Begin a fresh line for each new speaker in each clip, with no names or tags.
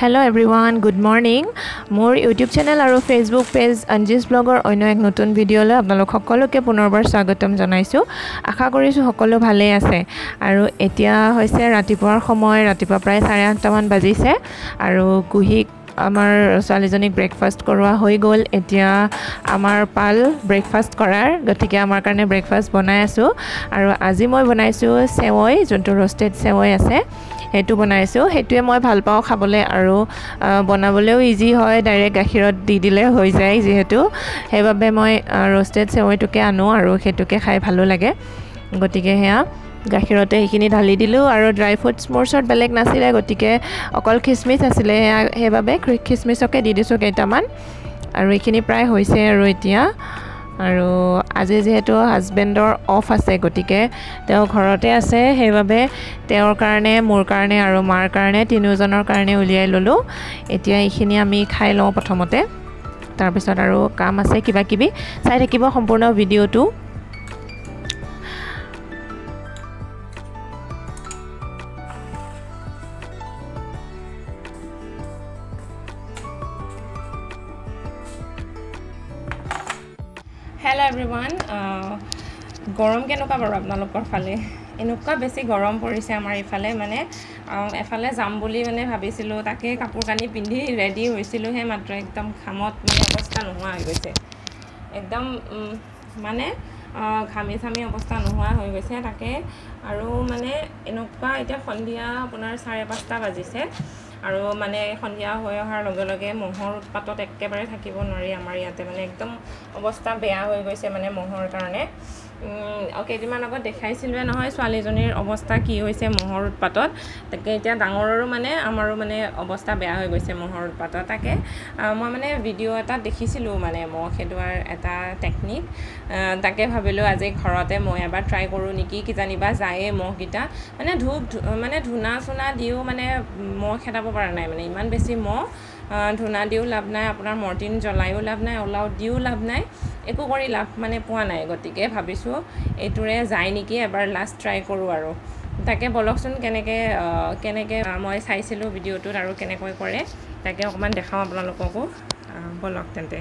Hello everyone good morning মোৰ YouTube channel আৰু Facebook page অঞ্জিছ ব্লগৰ অন্য এক নতুন ভিডিঅ'লৈ আপোনালোক সকলোকে পুনৰবাৰ স্বাগতম জনাইছোঁ। আশা কৰিছোঁ সকলো ভালেই আছে। আৰু এতিয়া হৈছে ৰাতিপুৱাৰ সময় ৰাতিপুৱা প্ৰায় চাৰে আঠটামান বাজিছে আৰু কুহিক আমাৰ ছোৱালীজনীক ব্ৰেকফাষ্ট কৰোৱা হৈ গ'ল। এতিয়া আমাৰ পাল ব্ৰেকফাষ্ট কৰাৰ গতিকে আমাৰ কাৰণে ব্ৰেকফাষ্ট বনাই আছোঁ। আৰু আজি মই বনাইছোঁ চেৱৈ যোনটো ৰ'ষ্টেড চেৱৈ আছে। সেইটো বনাইছোঁ। সেইটোৱে মই ভাল পাওঁ খাবলৈ আৰু বনাবলৈও ইজি হয় ডাইৰেক্ট গাখীৰত দি দিলে হৈ যায় যিহেতু। সেইবাবে মই ৰ'ষ্টেড চেৱৈটোকে আনো আৰু সেইটোকে খাই ভালো লাগে। গতিকে সেয়া গাখীৰতে সেইখিনি ঢালি দিলোঁ আৰু ড্ৰাই ফ্ৰুটছ মোৰ ওচৰত বেলেগ নাছিলে গতিকে অকল খিচমিচ আছিলে সেয়া সেইবাবে খিচমিচকে দি দিছোঁ কেইটামান। আৰু এইখিনি প্ৰায় হৈছে আৰু এতিয়া। আৰু আজি যিহেতু হাজবেণ্ডৰ অফ আছে গতিকে তেওঁ ঘৰতে আছে। সেইবাবে তেওঁৰ কাৰণে মোৰ কাৰণে আৰু মাৰ কাৰণে তিনিওজনৰ কাৰণে উলিয়াই ল'লোঁ। এতিয়া এইখিনি আমি খাই লওঁ প্ৰথমতে। তাৰপিছত আৰু কাম আছে কিবা কিবি চাই থাকিব সম্পূৰ্ণ ভিডিঅ'টো। গৰম কেনেকুৱা বাৰু আপোনালোকৰ ফালে? এনেকুৱা বেছি গৰম পৰিছে আমাৰ ইফালে মানে এফালে যাম বুলি মানে ভাবিছিলোঁ তাকে কাপোৰ কানি পিন্ধি ৰেডি হৈছিলোঁহে মাত্ৰ একদম ঘামত মানে অৱস্থা নোহোৱা হৈ গৈছে। একদম মানে ঘামি চামি অৱস্থা নোহোৱা হৈ গৈছে তাকে। আৰু মানে এনেকুৱা এতিয়া সন্ধিয়া আপোনাৰ চাৰে পাঁচটা বাজিছে। আৰু মানে সন্ধিয়া হৈ অহাৰ লগে লগে মহৰ উৎপাতত একেবাৰে থাকিব নোৱাৰি আমাৰ ইয়াতে মানে একদম অৱস্থা বেয়া হৈ গৈছে মানে মহৰ কাৰণে। কেইদিনমান আগত দেখাইছিলোঁৱে নহয় ছোৱালীজনীৰ অৱস্থা কি হৈছে মহৰ উৎপাতত। তাকে এতিয়া ডাঙৰৰো মানে আমাৰো মানে অৱস্থা বেয়া হৈ গৈছে মহৰ উৎপাতত। তাকে মই মানে ভিডিঅ' এটাত দেখিছিলোঁ মানে মহ খেদোৱাৰ এটা টেকনিক। তাকে ভাবিলোঁ আজি ঘৰতে মই এবাৰ ট্ৰাই কৰোঁ নেকি কিজানিবা যায়েই মহকেইটা। মানে ধূপ মানে ধূনা চুনা দিও মানে মহ খেদাব পৰা নাই মানে ইমান বেছি মহ। ধূনা দিও লাভ নাই আপোনাৰ মৰ্টিন জ্বলায়ো লাভ নাই ওলাও দিও লাভ নাই একো কৰি লাভ মানে পোৱা নাই গতিকে ভাবিছোঁ এইটোৰে যায় নেকি এবাৰ লাষ্ট ট্ৰাই কৰোঁ আৰু। তাকে বলকচোন কেনেকৈ কেনেকৈ মই চাইছিলোঁ ভিডিঅ'টোত আৰু কেনেকৈ কৰে তাকে অকণমান দেখাওঁ আপোনালোককো। বলক তেন্তে।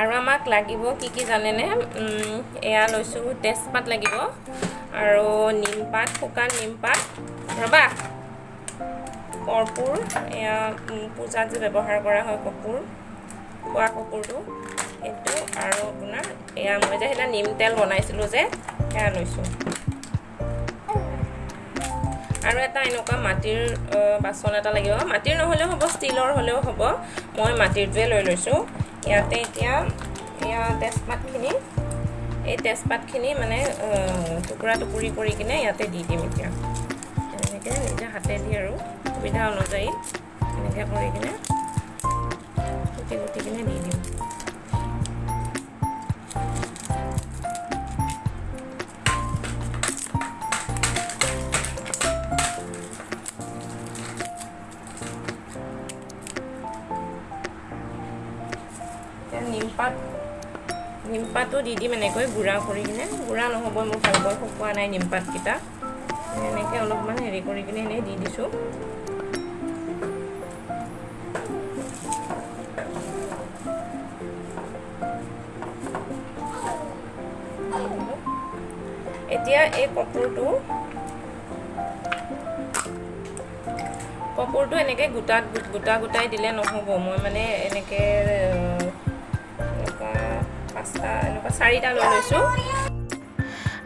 আৰু আমাক লাগিব কি কি জানেনে? এয়া লৈছোঁ তেজপাত লাগিব আৰু নিমপাত শুকান নিমপাত ৰ'বা। কৰ্পূৰ এয়া পূজাত যে ব্যৱহাৰ কৰা হয় কৰ্পূৰ খোৱা কৰ্পূৰটো সেইটো আৰু আপোনাৰ এয়া মই যে সেইদিনা নিম তেল বনাইছিলোঁ যে সেয়া লৈছোঁ। আৰু এটা এনেকুৱা মাটিৰ বাচন এটা লাগিব। মাটিৰ নহ'লেও হ'ব ষ্টীলৰ হ'লেও হ'ব। মই মাটিৰটোৱে লৈ লৈছোঁ। ইয়াতে এতিয়া এয়া তেজপাতখিনি এই তেজপাতখিনি মানে টুকুৰা টুকুৰি কৰি কিনে ইয়াতে দি দিম এতিয়া। এনেকৈ নিজে হাতেদি আৰু সুবিধা অনুযায়ী এনেকৈ কৰি কিনে কুটি কুটি কিনে দি দিম। নিমপাত নিমপাতো দি দিম এনেকৈ গুড়া কৰি কিনে। গুড়া নহ'ব মোৰ ভালকৈ শুকোৱা নাই নিমপাতকেইটা। এনেকৈ অলপমান হেৰি কৰি কিনে এনেই দি দিছোঁ। এতিয়া এই কপোৰটো কপোৰটো এনেকৈ গোটাত গোটা গোটাই দিলে নহ'ব। মই মানে এনেকৈ এনেকুৱা পাঁচটা এনেকুৱা চাৰিটা লৈ লৈছোঁ।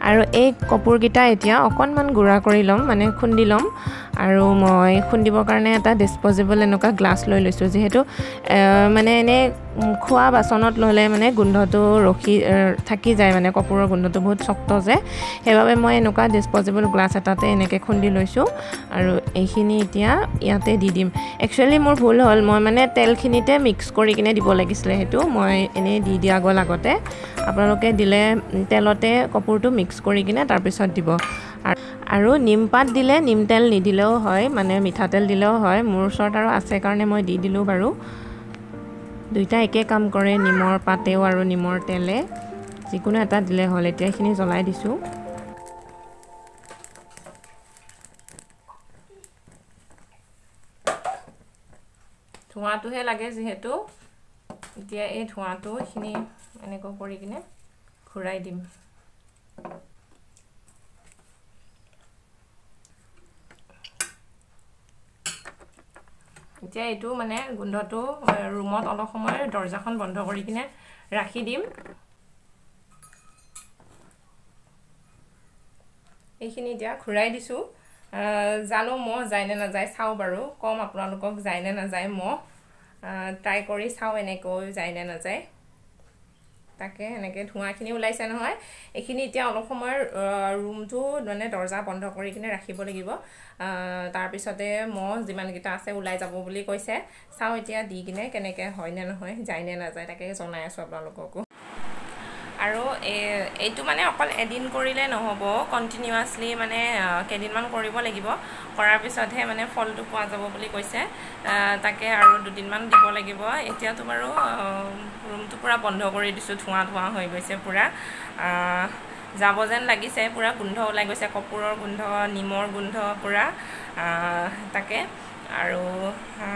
আৰু এই কপোৰকেইটা এতিয়া অকণমান গুড়া কৰি ল'ম মানে খুন্দি ল'ম। আৰু মই খুন্দিবৰ কাৰণে এটা ডিছপ'জেবল এনেকুৱা গ্লাছ লৈ লৈছোঁ যিহেতু মানে এনেই খোৱা বাচনত ল'লে মানে গোন্ধটো ৰখি থাকি যায় মানে কপোৰৰ গোন্ধটো বহুত শক্ত যে। সেইবাবে মই এনেকুৱা ডিছপ'জেবল গ্লাছ এটাতে এনেকৈ খুন্দি লৈছোঁ আৰু এইখিনি এতিয়া ইয়াতে দি দিম। একচুৱেলি মোৰ ভুল হ'ল মই মানে তেলখিনিতে মিক্স কৰি কিনে দিব লাগিছিলে সেইটো মই এনেই দি দিয়া গ'ল আগতে। আপোনালোকে দিলে তেলতে কপোৰটো মিক্স কৰি কিনে তাৰপিছত দিব। আৰু নিমপাত দিলে নিম তেল নিদিলেও হয় মানে মিঠাতেল দিলেও হয়। মোৰ ওচৰত আৰু আছে কাৰণে মই দি দিলোঁ বাৰু। দুইটা একে কাম কৰে নিমৰ পাতেও আৰু নিমৰ তেলে। যিকোনো এটা দিলে হ'ল এতিয়া এইখিনি জ্বলাই দিছোঁ। ধোঁৱাটোহে লাগে যিহেতু। এতিয়া এই ধোঁৱাটো এইখিনি এনেকৈ কৰি কিনে ঘূৰাই দিম। এতিয়া এইটো মানে গোন্ধটো ৰুমত অলপ সময় দৰ্জাখন বন্ধ কৰি কিনে ৰাখি দিম। এইখিনি এতিয়া ঘূৰাই দিছোঁ। জানো মহ যায় নে নাযায় চাওঁ বাৰু। কম আপোনালোকক যায় নে নাযায় মহ। ট্ৰাই কৰি চাওঁ এনেকৈ যায় নে নাযায়। তাকে এনেকৈ ধোঁৱাখিনি ওলাইছে নহয়। এইখিনি এতিয়া অলপ সময় ৰুমটো মানে দৰ্জা বন্ধ কৰি কিনে ৰাখিব লাগিব। তাৰপিছতে মহ যিমানকেইটা আছে ওলাই যাব বুলি কৈছে চাওঁ এতিয়া দি কিনে কেনেকৈ হয় নে নহয় যায় নে নাযায় তাকে জনাই আছোঁ আপোনালোককো। আৰু এইটো মানে অকল এদিন কৰিলে নহ'ব কণ্টিনিউৱাছলি মানে কেইদিনমান কৰিব লাগিব। কৰাৰ পিছতহে মানে ফলটো পোৱা যাব বুলি কৈছে। তাকে আৰু দুদিনমান দিব লাগিব। এতিয়াতো বাৰু ৰুমটো পূৰা বন্ধ কৰি দিছোঁ ধোঁৱা ধোঁৱা হৈ গৈছে পূৰা। যাব যেন লাগিছে পূৰা গোন্ধ ওলাই গৈছে কপোৰৰ গোন্ধ নিমৰ গোন্ধ পূৰা। তাকে। আৰু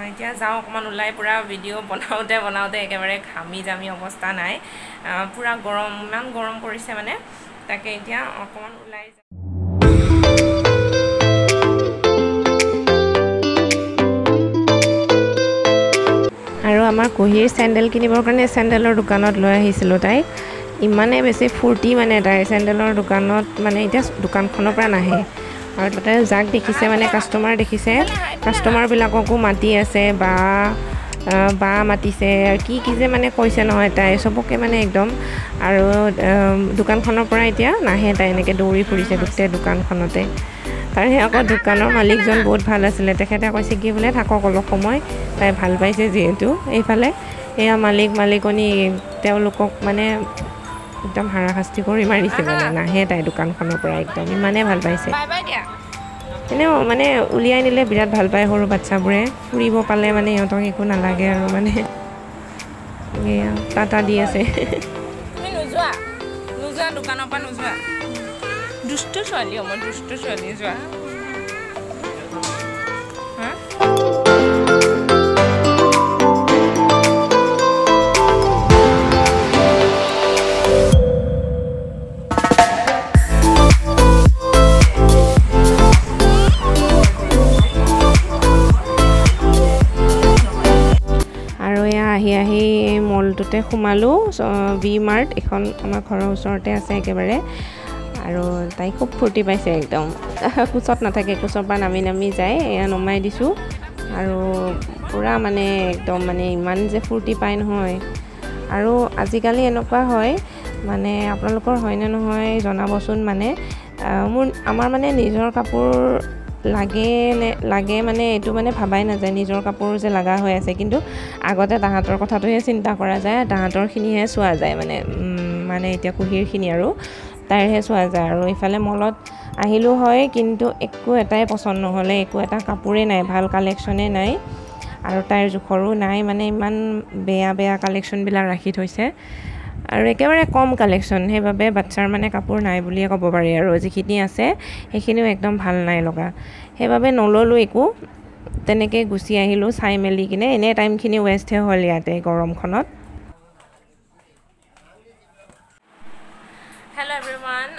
এতিয়া যাওঁ অকণমান ওলাই পূৰা ভিডিঅ' বনাওঁতে বনাওঁতে একেবাৰে ঘামি জামি অৱস্থা নাই। পূৰা গৰম ইমান গৰম পৰিছে মানে। তাকে এতিয়া অকণমান ওলাই যাওঁ। আৰু আমাৰ কুঁহিৰ চেণ্ডেল কিনিবৰ কাৰণে চেণ্ডেলৰ দোকানত লৈ আহিছিলোঁ তাইক ইমানেই বেছি ফূৰ্তি মানে তাইৰ চেণ্ডেলৰ দোকানত মানে এতিয়া দোকানখনৰ পৰা নাহে। আৰু তাতে যাক দেখিছে মানে কাষ্টমাৰ দেখিছে। কাষ্টমাৰবিলাককো মাতি আছে বা বা মাতিছে। কি কি যে মানে কৈছে নহয় তাই চবকে মানে একদম। আৰু দোকানখনৰ পৰা এতিয়া নাহে তাই এনেকৈ দৌৰি ফুৰিছে গোটেই দোকানখনতে। তাৰ আকৌ দোকানৰ মালিকজন বহুত ভাল আছিলে। তেখেতে কৈছে কি বোলে থাকক অলপ সময় তাই ভাল পাইছে যিহেতু। এইফালে এয়া মালিক মালিকনী তেওঁলোকক মানে একদম হাৰাশাস্তি কৰি মাৰিছে মানে নাহে তাই দোকানখনৰ পৰা একদম ইমানেই ভাল পাইছে। এনেও মানে উলিয়াই নিলে বিৰাট ভাল পায় সৰু বাচ্ছাবোৰে। ফুৰিব পালে মানে সিহঁতক একো নালাগে আৰু মানে। টাটা দি আছে। দুষ্ট ছোৱালী দুষ্ট ছোৱালী যোৱা। মলটোতে সোমালোঁ। ভি মাৰ্ট এখন আমাৰ ঘৰৰ ওচৰতে আছে একেবাৰে। আৰু তাই খুব ফূৰ্তি পাইছে একদম। কোচত নাথাকে কোচৰ পৰা নামি নামি যায় এয়া নমাই দিছোঁ। আৰু পূৰা মানে একদম মানে ইমান যে ফূৰ্তি পায় নহয়। আৰু আজিকালি এনেকুৱা হয় মানে আপোনালোকৰ হয়নে নহয় জনাবচোন মানে। মোৰ আমাৰ মানে নিজৰ কাপোৰ লাগে নে লাগে মানে এইটো মানে ভাবাই নাযায়। নিজৰ কাপোৰ যে লগা হৈ আছে। কিন্তু আগতে তাহাঁতৰ কথাটোহে চিন্তা কৰা যায়। তাহাঁতৰখিনিহে চোৱা যায় মানে। মানে এতিয়া কুঁহিৰখিনি আৰু তাইৰহে চোৱা যায়। আৰু ইফালে মলত আহিলোঁ হয় কিন্তু একো এটাই পচন্দ নহ'লে। একো এটা কাপোৰেই নাই ভাল কালেকশ্যনেই নাই। আৰু তাইৰ জোখৰো নাই। মানে ইমান বেয়া বেয়া কালেকশ্যনবিলাক ৰাখি থৈছে। আৰু একেবাৰে কম কালেকশ্যন সেইবাবে বাচ্ছাৰ মানে কাপোৰ নাই বুলিয়ে ক'ব পাৰি আৰু যিখিনি আছে সেইখিনিও একদম ভাল নাই লগা। সেইবাবে নল'লোঁ একো তেনেকৈ গুচি আহিলোঁ চাই মেলি কিনে এনেই টাইমখিনি ৱেষ্টহে হ'ল ইয়াতে গৰমখনত। হেল্ল' এভৰিৱান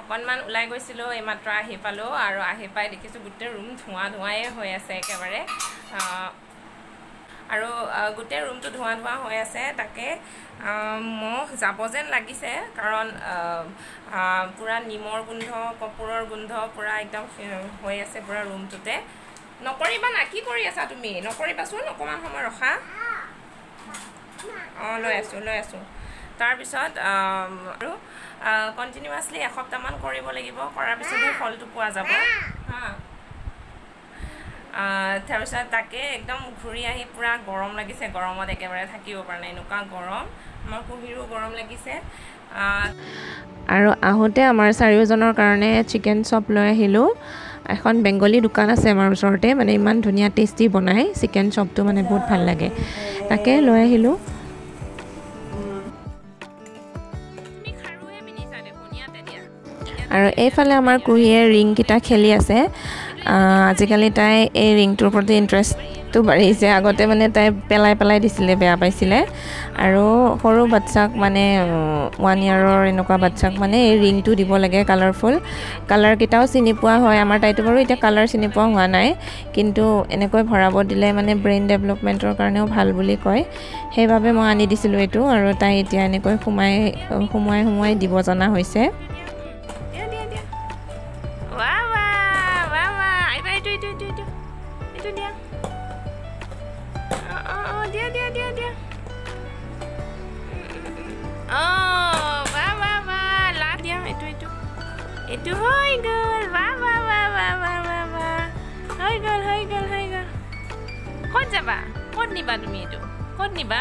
অকণমান ওলাই গৈছিলোঁ এইমাত্ৰ আহি পালোঁ আৰু আহি পাই দেখিছোঁ গোটেই ৰুম ধোঁৱা ধোঁৱাই হৈ আছে একেবাৰে। আৰু গোটেই ৰুমটো ধোঁৱা ধোঁৱা হৈ আছে তাকে মহ যাব যেন লাগিছে কাৰণ পূৰা নিমৰ গোন্ধ কপোৰৰ গোন্ধ পূৰা একদম হৈ আছে পূৰা ৰুমটোতে নকৰিবা না কি কৰি আছা তুমি? নকৰিবাচোন অকণমান সময় ৰখা। অঁ লৈ আছোঁ লৈ আছোঁ। তাৰপিছত আৰু কণ্টিনিউৱাছলি এসপ্তাহমান কৰিব লাগিব কৰাৰ পিছতহে ফলটো পোৱা যাব। হা। তাৰপিছত তাকে একদম ঘূৰি আহি পূৰা গৰম লাগিছে গৰমত একেবাৰে থাকিব পৰা নাই এনেকুৱা গৰম। আমাৰ কুঁহিৰো গৰম লাগিছে। আৰু আহোঁতে আমাৰ চাৰিওজনৰ কাৰণে চিকেন চপ লৈ আহিলোঁ। এখন বেংগলী দোকান আছে আমাৰ ওচৰতে মানে ইমান ধুনীয়া টেষ্টি বনায় চিকেন চপটো মানে বহুত ভাল লাগে। তাকে লৈ আহিলোঁ। আৰু এইফালে আমাৰ কুঁহিয়ে ৰিংকেইটা খেলি আছে। আজিকালি তাই এই ৰিংটোৰ প্ৰতি ইণ্টাৰেষ্টটো বাঢ়িছে। আগতে মানে তাই পেলাই পেলাই দিছিলে বেয়া পাইছিলে। আৰু সৰু বাচ্ছাক মানে ওৱান ইয়েৰৰ এনেকুৱা বাচ্ছাক মানে এই ৰিংটো দিব লাগে কালাৰফুল কালাৰকেইটাও চিনি পোৱা হয়। আমাৰ তাইতো বাৰু এতিয়া কালাৰ চিনি পোৱা হোৱা নাই। কিন্তু এনেকৈ ভৰাব দিলে মানে ব্ৰেইন ডেভেলপমেণ্টৰ কাৰণেও ভাল বুলি কয়। সেইবাবে মই আনি দিছিলোঁ এইটো আৰু তাই এতিয়া এনেকৈ সোমাই সোমোৱাই সোমোৱাই দিব জনা হৈছে।
এইটো হৈ গ'ল বা বা বা বা বা বা বা হৈ গ'ল হৈ গ'ল হৈ গ'ল ক'ত যাবা ক'ত নিবা তুমি এইটো ক'ত নিবা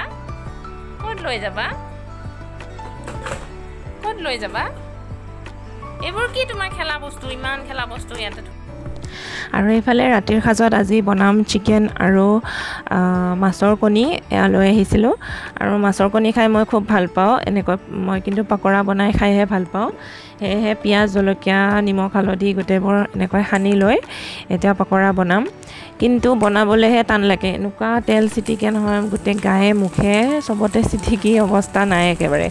ক'ত লৈ যাবা ক'ত লৈ যাবা এইবোৰ কি তোমাৰ খেলা বস্তু ইমান খেলা বস্তু ইয়াতে
আৰু এইফালে ৰাতিৰ সাজত আজি বনাম চিকেন আৰু মাছৰ কণী এয়া লৈ আহিছিলোঁ। আৰু মাছৰ কণী খাই মই খুব ভাল পাওঁ। এনেকৈ মই কিন্তু পকৰা বনাই খাইহে ভাল পাওঁ। সেয়েহে পিঁয়াজ জলকীয়া নিমখ হালধি গোটেইবোৰ এনেকৈ সানি লৈ এতিয়া পকৰা বনাম। কিন্তু বনাবলৈহে টান লাগে। এনেকুৱা তেল চিটিকে নহয় গোটেই গায়ে মুখে চবতে চিটিকি অৱস্থা নাই একেবাৰে।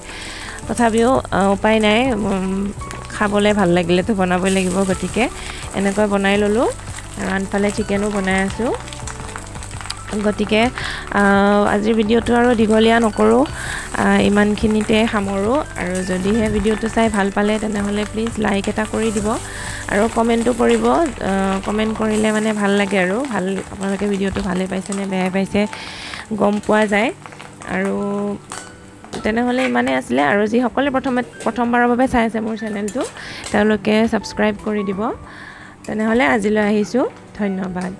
তথাপিও উপায় নাই। খাবলৈ ভাল লাগিলেতো বনাবই লাগিব গতিকে। এনেকৈ বনাই ল'লোঁ। আৰু আনফালে চিকেনো বনাই আছোঁ। গতিকে আজিৰ ভিডিঅ'টো আৰু দীঘলীয়া নকৰোঁ। ইমানখিনিতে সামৰোঁ। আৰু যদিহে ভিডিঅ'টো চাই ভাল পালে তেনেহ'লে প্লিজ লাইক এটা কৰি দিব। আৰু কমেণ্টো কৰিব। কমেণ্ট কৰিলে মানে ভাল লাগে আৰু। ভাল আপোনালোকে ভিডিঅ'টো ভালেই পাইছেনে বেয়াই পাইছে গম পোৱা যায়। আৰু তেনেহ'লে ইমানেই আছিলে। আৰু যিসকলে প্ৰথমে প্ৰথমবাৰৰ বাবে চাই আছে মোৰ চেনেলটো তেওঁলোকে ছাবস্ক্ৰাইব কৰি দিব। তেনেহ'লে আজিলৈ আহিছোঁ। ধন্যবাদ।